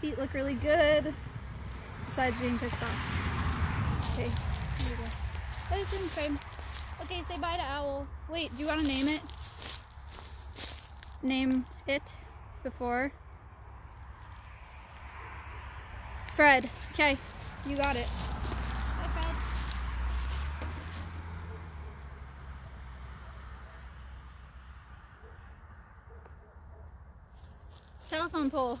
feet look really good. Besides being pissed off. Okay, here we go. But it's in frame. Okay, say bye to Owl. Wait, do you want to name it? Name it before. Fred. Okay, you got it. Telephone pole.